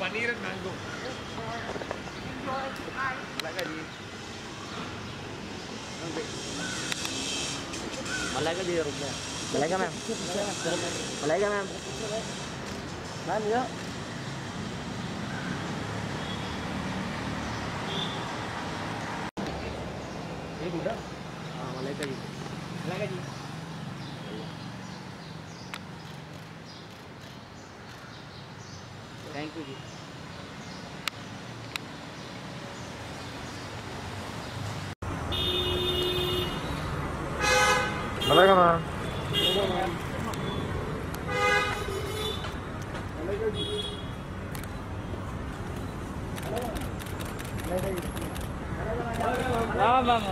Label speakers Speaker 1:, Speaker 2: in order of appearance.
Speaker 1: Paneer and mango
Speaker 2: मलाई का दीजिए रुपया मलाई का मैम मलाई का मैम मैम ये ये गुड्डा हाँ मलाई का जी थैंक यू जी
Speaker 1: मलाई का मैम।
Speaker 3: मैम।